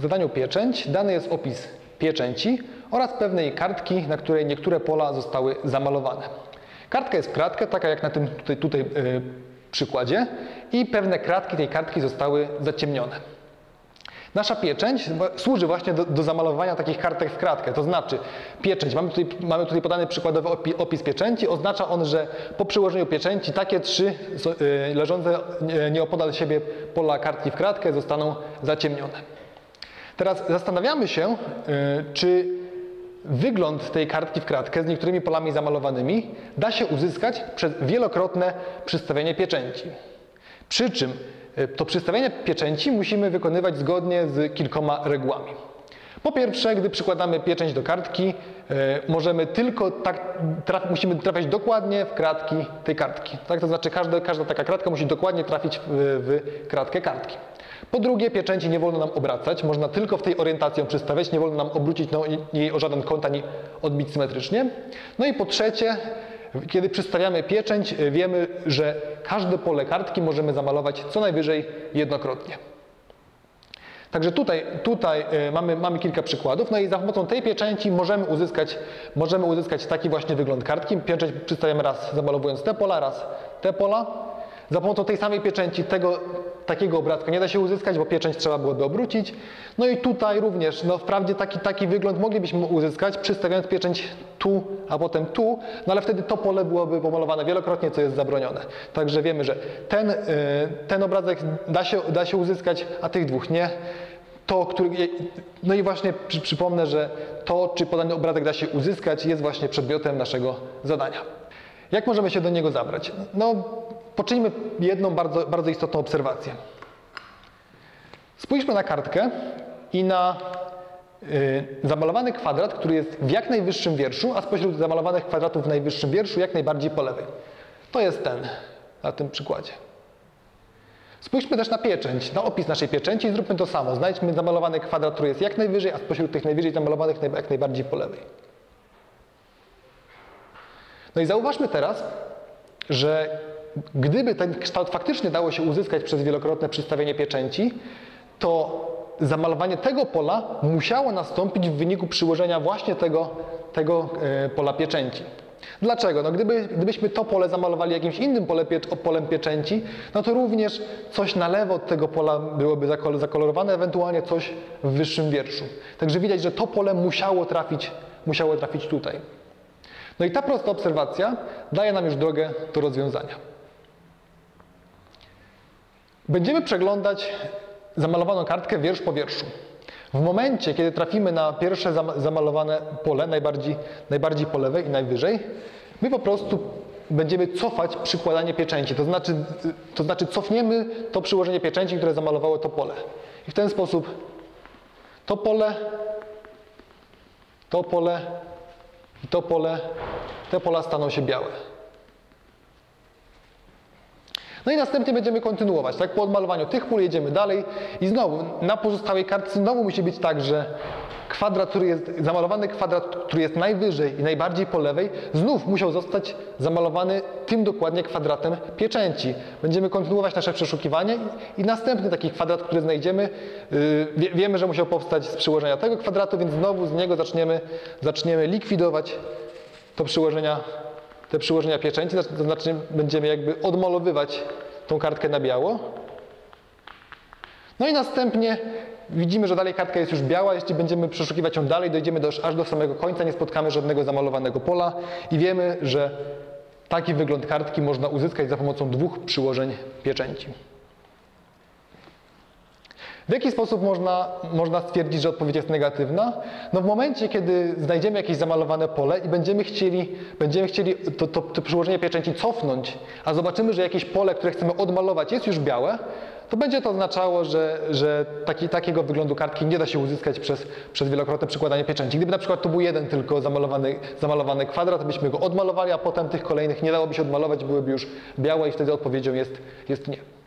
W zadaniu pieczęć dany jest opis pieczęci oraz pewnej kartki, na której niektóre pola zostały zamalowane. Kartka jest w kratkę, taka jak na tym tutaj, tutaj yy, przykładzie i pewne kratki tej kartki zostały zaciemnione. Nasza pieczęć służy właśnie do, do, zamalowania takich kartek w kratkę. To znaczy, pieczęć, mamy tutaj, mamy tutaj podany przykładowy opi, opis pieczęci, oznacza on, że po przyłożeniu pieczęci takie trzy y, leżące nieopodal siebie pola kartki w kratkę zostaną zaciemnione. Teraz zastanawiamy się, y, czy wygląd tej kartki w kratkę z niektórymi polami zamalowanymi da się uzyskać przez wielokrotne przystawienie pieczęci. Przy czym y, to przystawienie pieczęci musimy wykonywać zgodnie z kilkoma regułami. Po pierwsze, gdy przykładamy pieczęć do kartki, y, możemy tylko tak, traf, musimy trafiać dokładnie w kratki tej kartki. Tak? To znaczy każda, każda taka kratka musi dokładnie trafić w, w kratkę kartki. Po drugie, pieczęci nie wolno nam obracać, można tylko w tej orientacji ją przystawiać, nie wolno nam obrócić no, jej o żaden kąt ani odbić symetrycznie. No i po trzecie, kiedy przystawiamy pieczęć, wiemy, że każde pole kartki możemy zamalować co najwyżej jednokrotnie. Także tutaj, tutaj e, mamy, mamy kilka przykładów, no i za pomocą tej pieczęci możemy uzyskać, możemy uzyskać taki właśnie wygląd kartki. Pieczęć przystawiamy raz zamalowując te pola, raz te pola. Za pomocą tej samej pieczęci tego takiego obrazka nie da się uzyskać, bo pieczęć trzeba byłoby obrócić. No i tutaj również, no wprawdzie taki, taki wygląd moglibyśmy uzyskać, przystawiając pieczęć tu, a potem tu, no ale wtedy to pole byłoby pomalowane wielokrotnie, co jest zabronione. Także wiemy, że ten, y, ten obrazek da się, da się uzyskać, a tych dwóch nie. To, który, no i właśnie przy, przypomnę, że to, czy podany obrazek da się uzyskać, jest właśnie przedmiotem naszego zadania. Jak możemy się do niego zabrać? No, poczyńmy jedną bardzo, bardzo istotną obserwację. Spójrzmy na kartkę i na y, zamalowany kwadrat, który jest w jak najwyższym wierszu, a spośród zamalowanych kwadratów w najwyższym wierszu jak najbardziej po lewej. To jest ten na tym przykładzie. Spójrzmy też na pieczęć, na opis naszej pieczęci i zróbmy to samo. Znajdźmy zamalowany kwadrat, który jest jak najwyżej, a spośród tych najwyżej zamalowanych jak najbardziej po lewej. No i zauważmy teraz, że gdyby ten kształt faktycznie dało się uzyskać przez wielokrotne przystawienie pieczęci, to zamalowanie tego pola musiało nastąpić w wyniku przyłożenia właśnie tego, tego e, pola pieczęci. Dlaczego? No gdyby, gdybyśmy to pole zamalowali jakimś innym pole, polem pieczęci, no to również coś na lewo od tego pola byłoby zakolorowane, ewentualnie coś w wyższym wierszu. Także widać, że to pole musiało trafić, musiało trafić tutaj. No i ta prosta obserwacja daje nam już drogę do rozwiązania. Będziemy przeglądać zamalowaną kartkę wiersz po wierszu. W momencie, kiedy trafimy na pierwsze zamalowane pole, najbardziej, najbardziej po lewej i najwyżej, my po prostu będziemy cofać przykładanie pieczęci. To znaczy, to znaczy cofniemy to przyłożenie pieczęci, które zamalowało to pole. I w ten sposób to pole, to pole i to pole, te pola staną się białe. No i następnie będziemy kontynuować, tak? Po odmalowaniu tych pól jedziemy dalej i znowu na pozostałej kartce znowu musi być tak, że kwadrat, który jest, zamalowany kwadrat, który jest najwyżej i najbardziej po lewej, znów musiał zostać zamalowany tym dokładnie kwadratem pieczęci. Będziemy kontynuować nasze przeszukiwanie i, następny taki kwadrat, który znajdziemy, yy, wie, wiemy, że musiał powstać z przyłożenia tego kwadratu, więc znowu z niego zaczniemy, zaczniemy likwidować to przyłożenia te przyłożenia pieczęci, to znaczy będziemy jakby odmalowywać tą kartkę na biało. No i następnie widzimy, że dalej kartka jest już biała. Jeśli będziemy przeszukiwać ją dalej, dojdziemy do, aż do samego końca, nie spotkamy żadnego zamalowanego pola i wiemy, że taki wygląd kartki można uzyskać za pomocą dwóch przyłożeń pieczęci. W jaki sposób można, można stwierdzić, że odpowiedź jest negatywna? No w momencie, kiedy znajdziemy jakieś zamalowane pole i będziemy chcieli, będziemy chcieli to, to, to przyłożenie pieczęci cofnąć, a zobaczymy, że jakieś pole, które chcemy odmalować jest już białe, to będzie to oznaczało, że, że taki, takiego wyglądu kartki nie da się uzyskać przez, przez wielokrotne przykładanie pieczęci. Gdyby na przykład to był jeden tylko zamalowany, zamalowany kwadrat, byśmy go odmalowali, a potem tych kolejnych nie dałoby się odmalować, byłyby już białe i wtedy odpowiedzią jest, jest nie.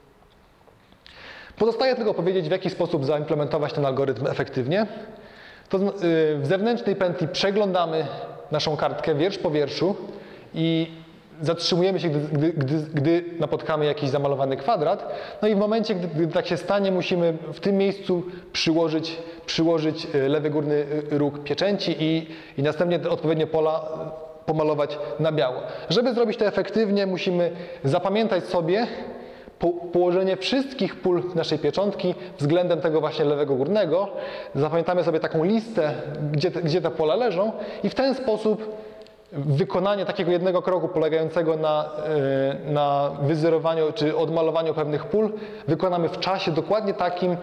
Pozostaje tylko powiedzieć, w jaki sposób zaimplementować ten algorytm efektywnie. To y, w zewnętrznej pętli przeglądamy naszą kartkę wiersz po wierszu i zatrzymujemy się, gdy, gdy, gdy, napotkamy jakiś zamalowany kwadrat. No i w momencie, gdy, gdy tak się stanie, musimy w tym miejscu przyłożyć, przyłożyć e, lewy górny e, róg pieczęci i, i następnie odpowiednie pola pomalować na biało. Żeby zrobić to efektywnie, musimy zapamiętać sobie po, położenie wszystkich pól naszej pieczątki względem tego właśnie lewego górnego. Zapamiętamy sobie taką listę, gdzie te, gdzie te pola leżą i w ten sposób wykonanie takiego jednego kroku polegającego na, e, na wyzerowaniu czy odmalowaniu pewnych pól wykonamy w czasie dokładnie takim,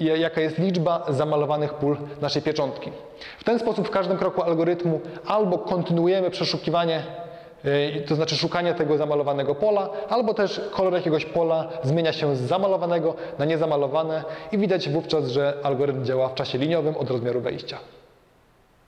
jaka jest liczba zamalowanych pól naszej pieczątki. W ten sposób w każdym kroku algorytmu albo kontynuujemy przeszukiwanie to znaczy szukanie tego zamalowanego pola, albo też kolor jakiegoś pola zmienia się z zamalowanego na niezamalowane i widać wówczas, że algorytm działa w czasie liniowym od rozmiaru wejścia.